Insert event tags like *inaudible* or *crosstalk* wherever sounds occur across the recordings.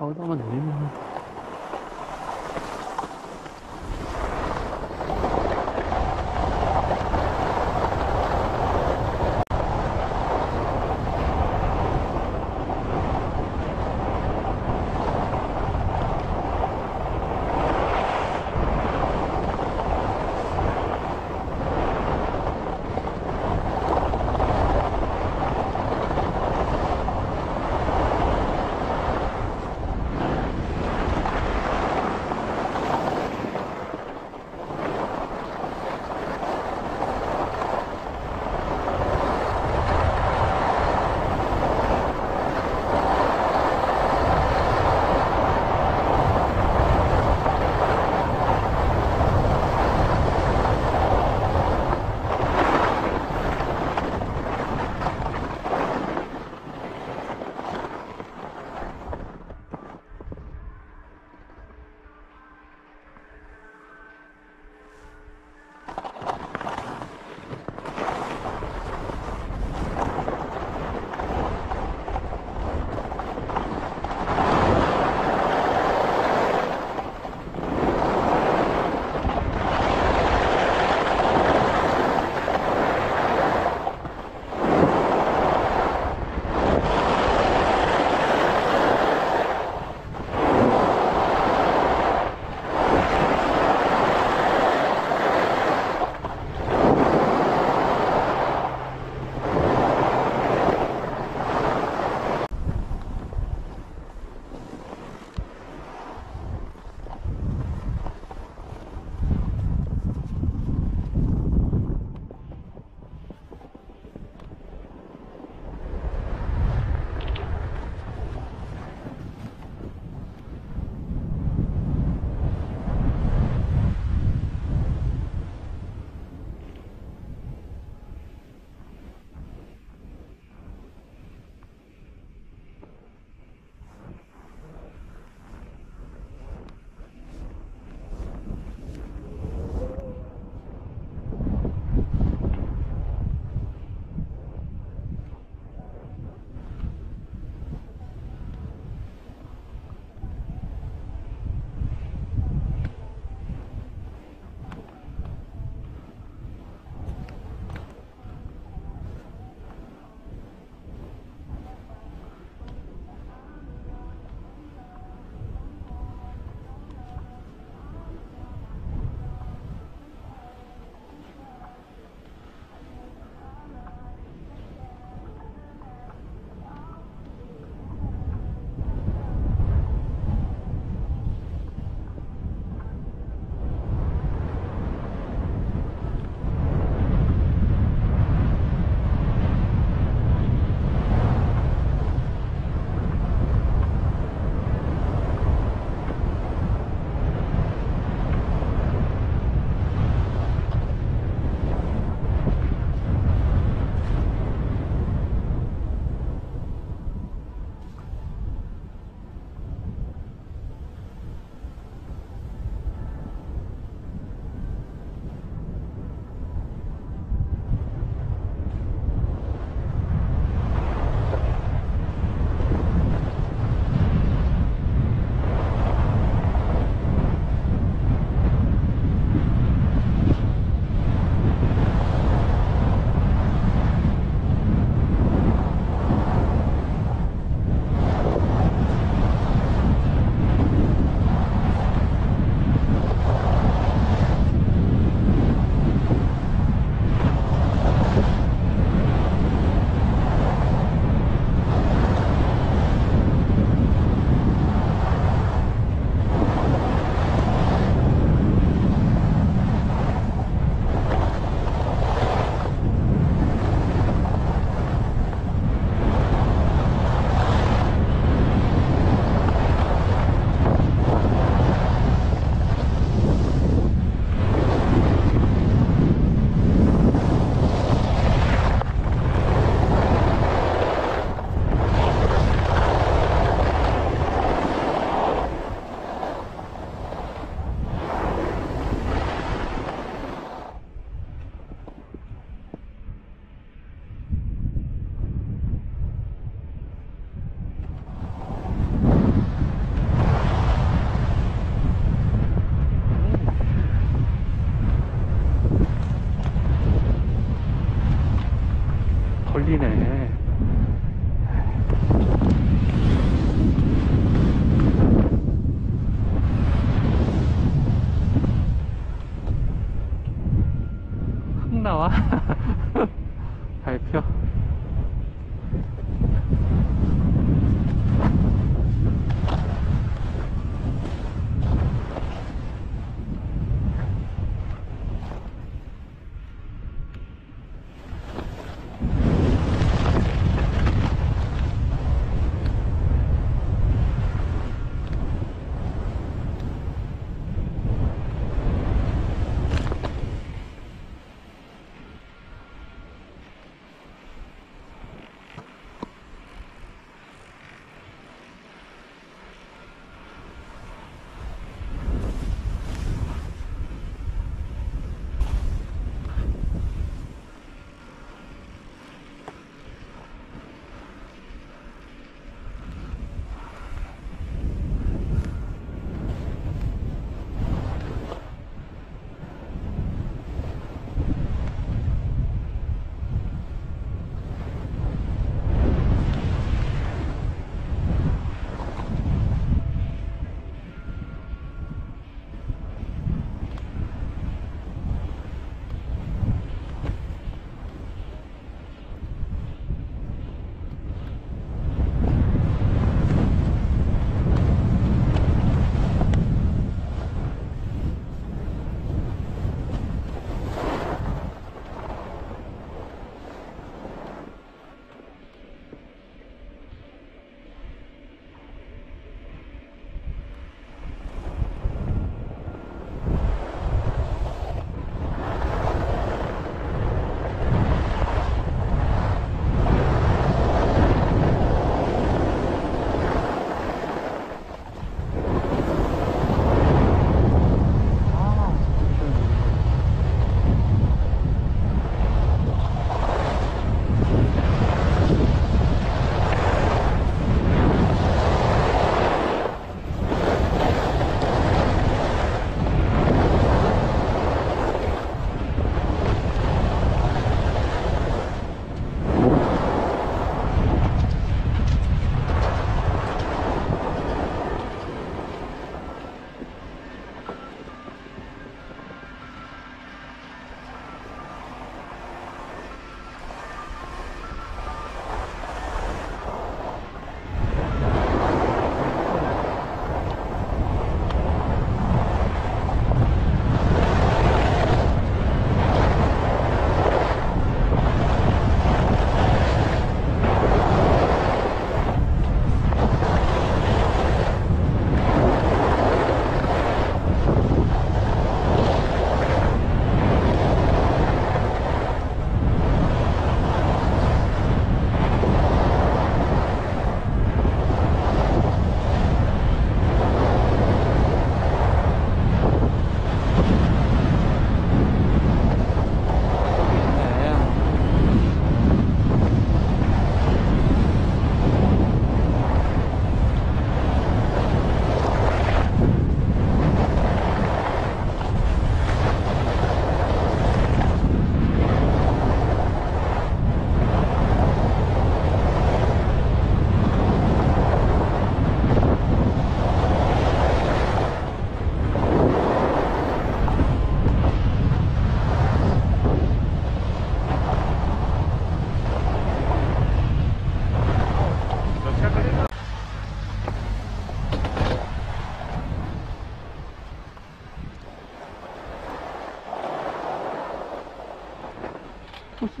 야, 파우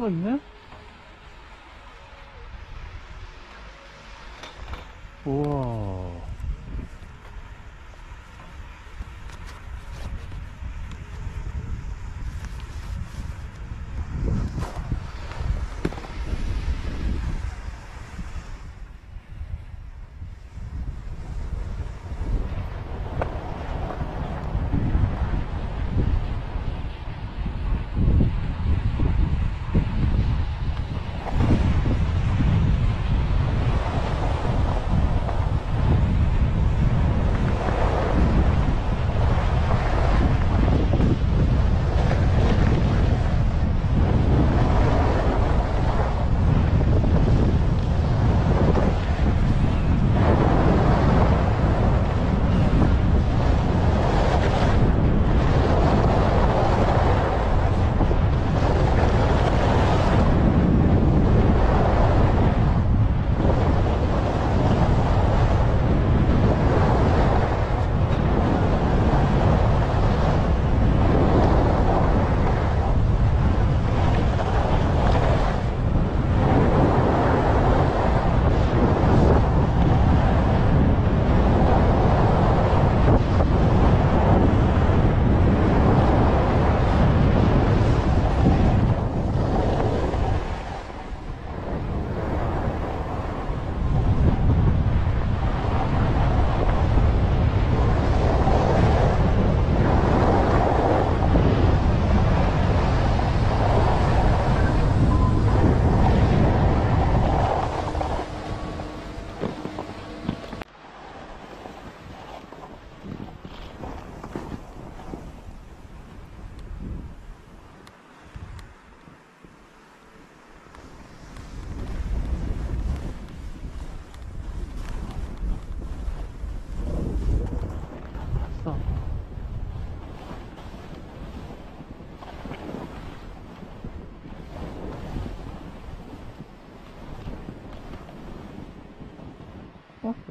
分呢？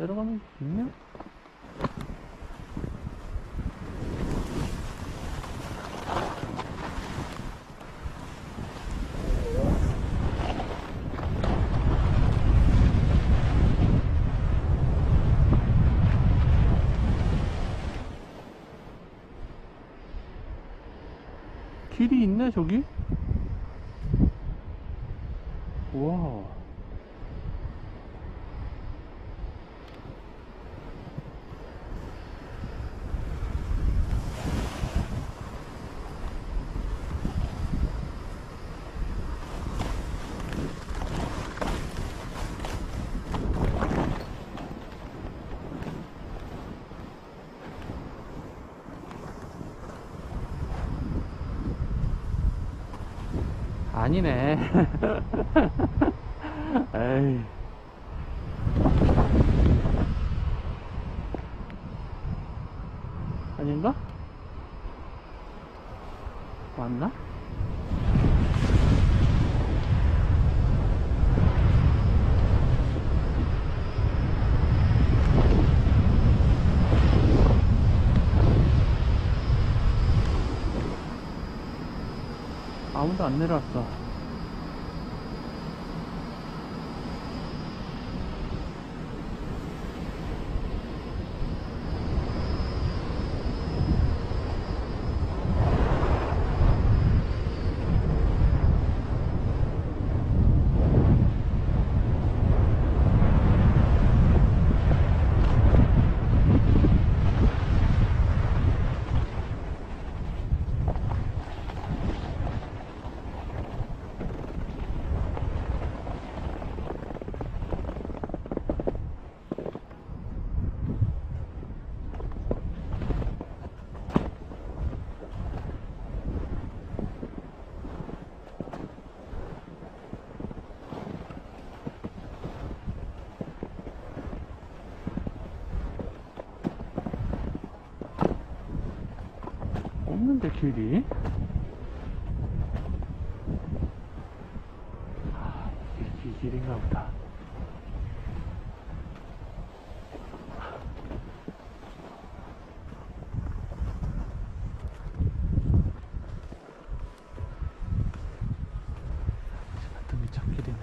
내려가는 게 있냐? 길이 있네 저기 우와 아니네 *laughs* 에이 아닌가? 맞나? 아무도 안 내려왔어. 이렇게 되네.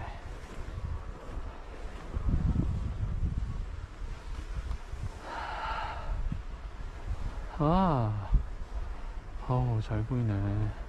아, 아우 잘 보이네.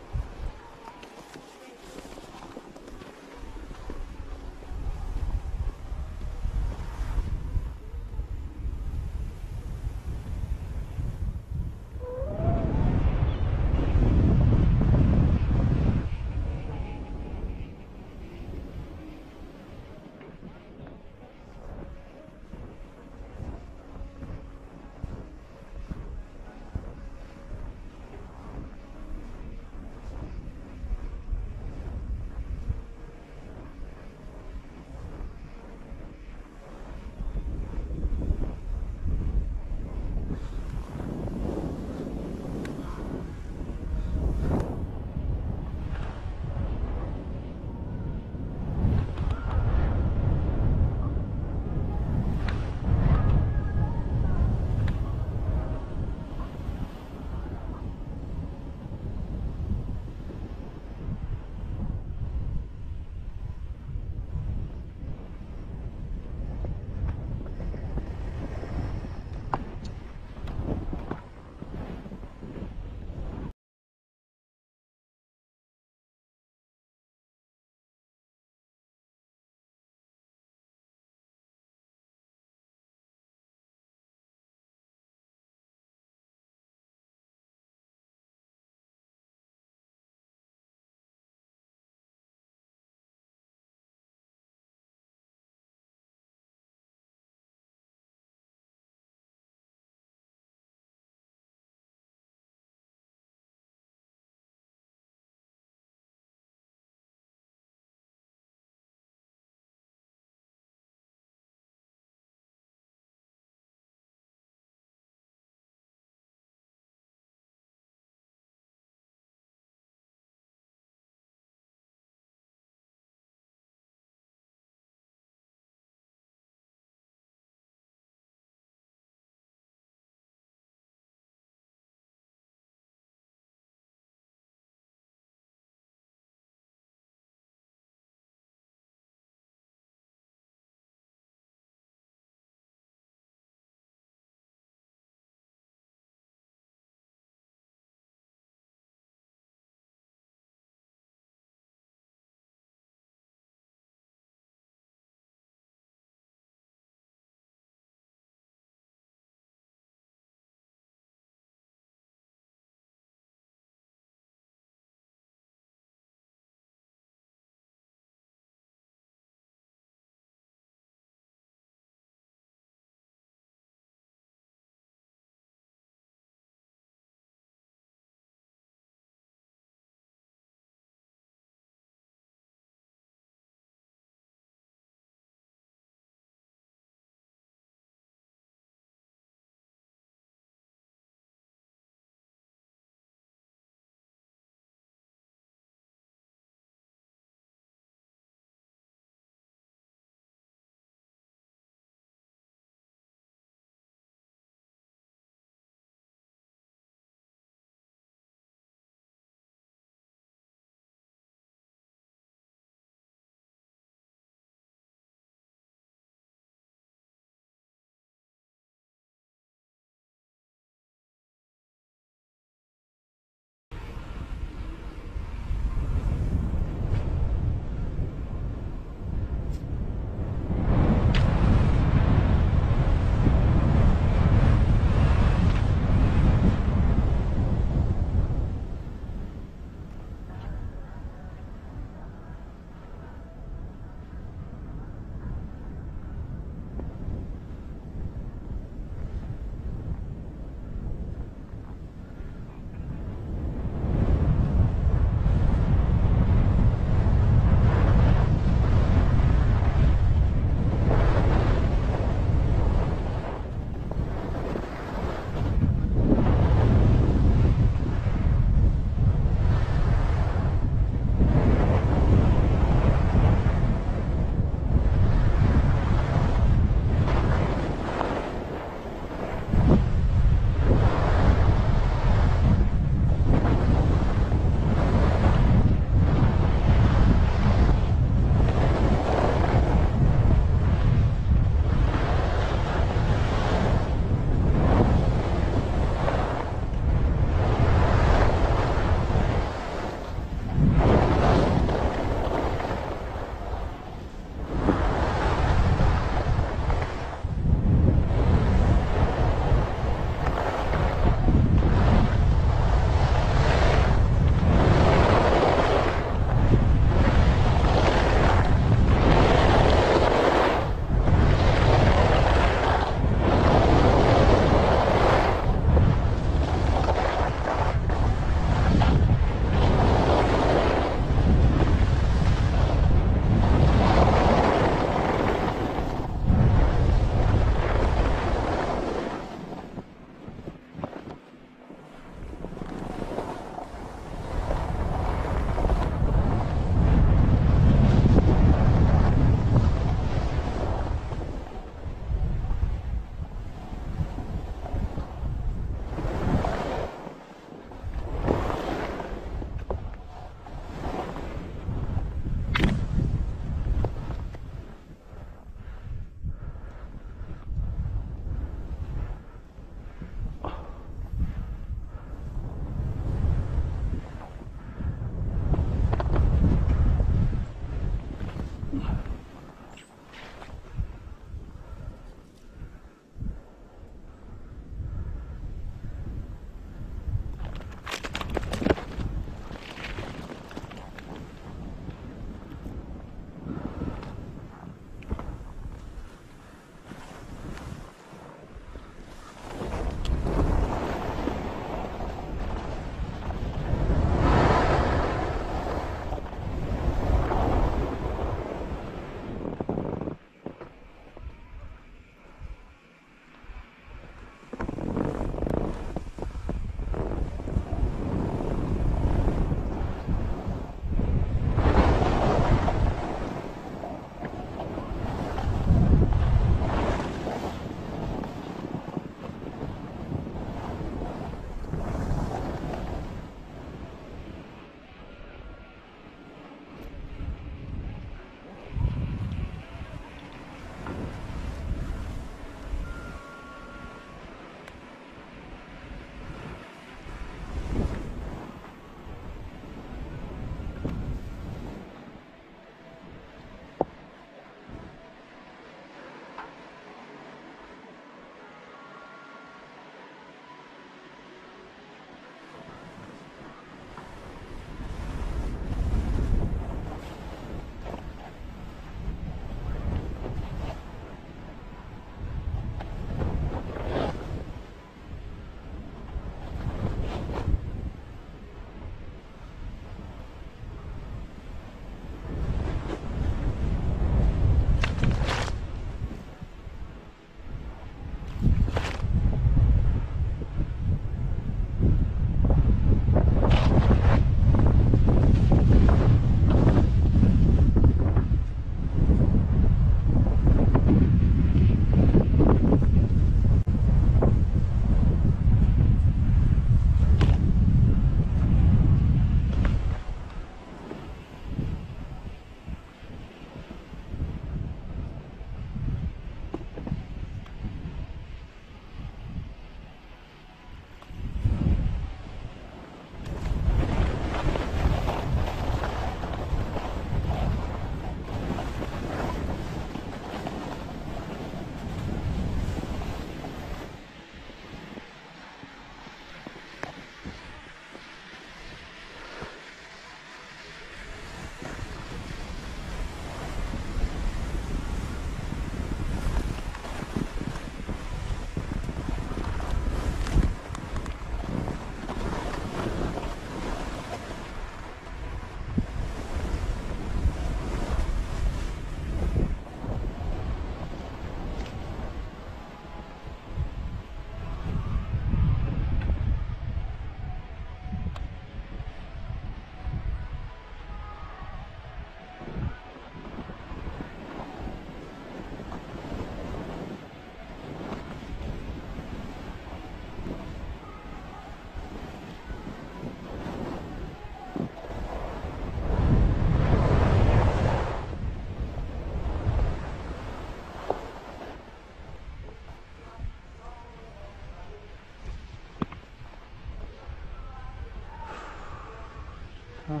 아.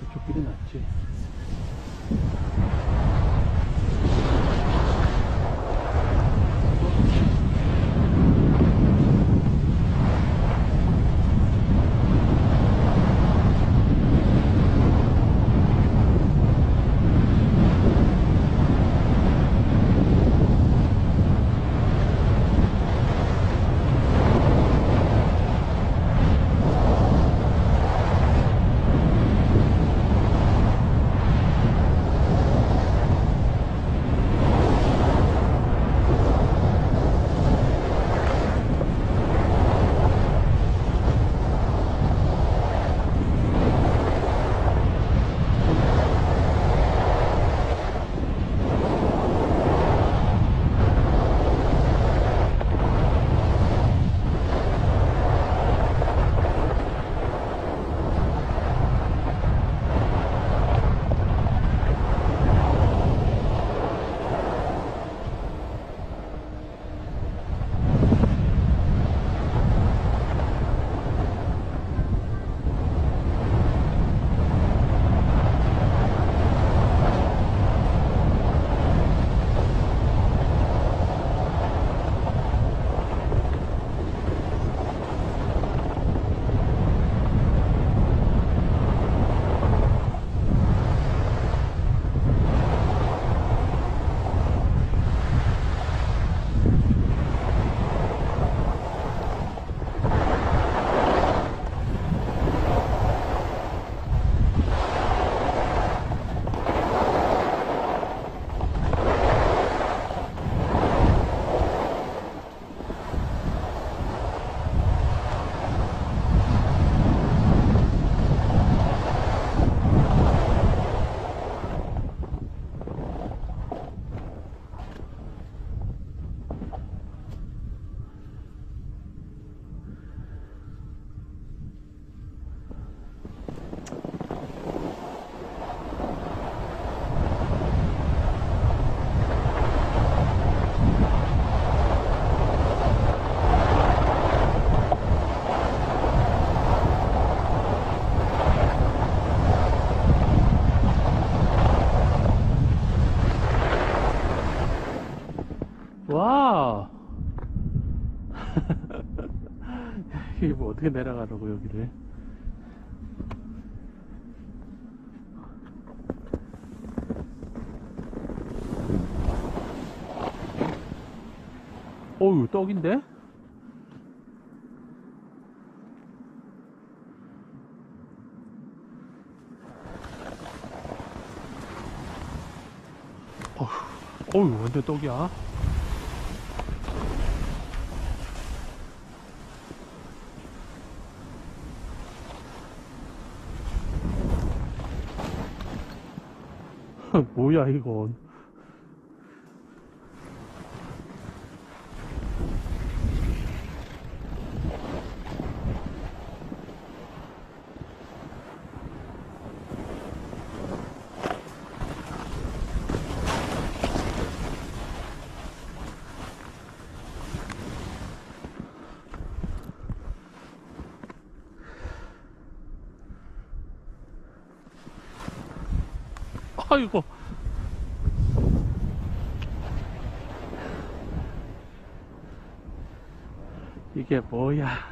저쪽 길이 낫지. 어떻게 내려가라고 여기를? 어우 떡인데? 어우 완전 떡이야. 뭐야 이건 아이고. 이게 뭐야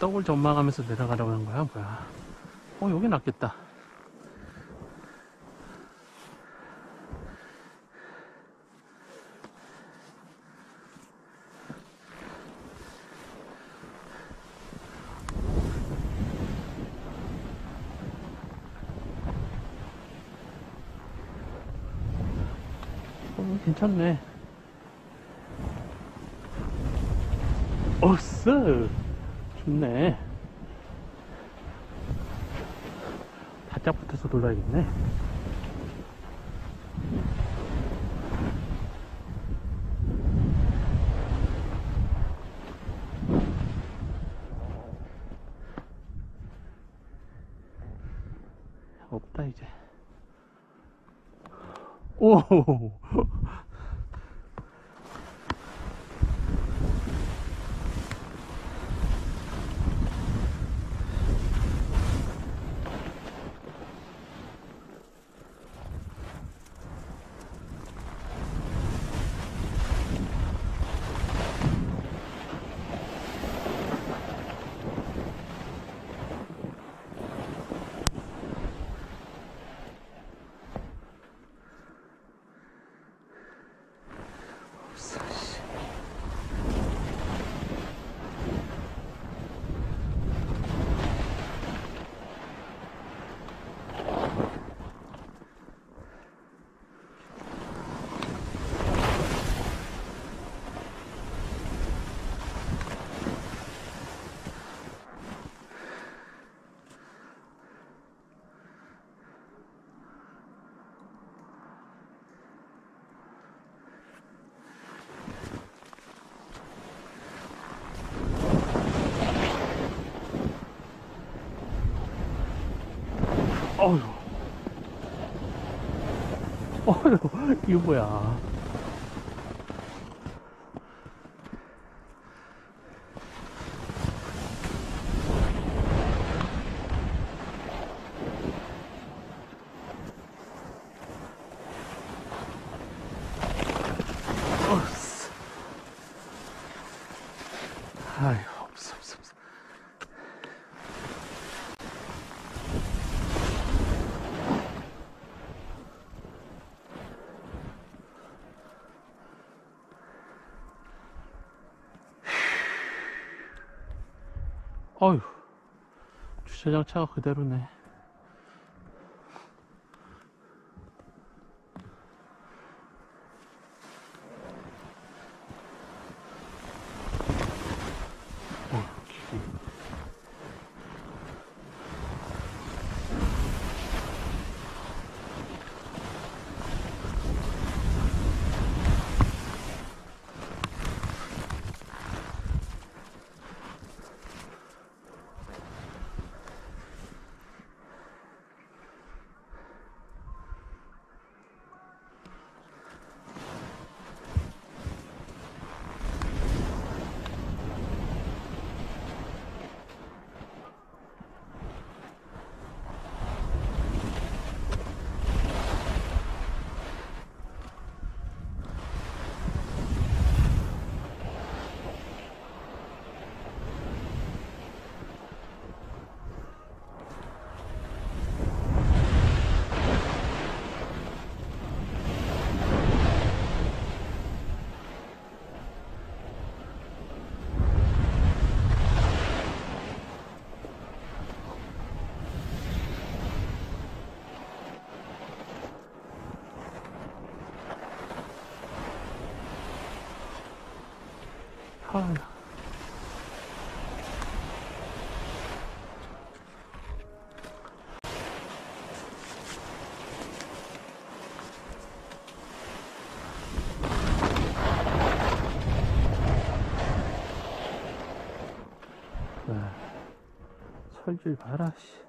떡을 전망하면서 내려가려고 하는 거야. 뭐야. 어 여기 낫겠다. 어, 괜찮네. 어스 좋네. 바짝 붙어서 놀아야겠네. 없다, 이제. 오! 없어, 씨. 어휴. 어휴, 이거 뭐야. 어스. 아휴, 없어, 없어, 없어. 어휴, 주차장 차가 그대로네. 네. 설질 봐라, 씨.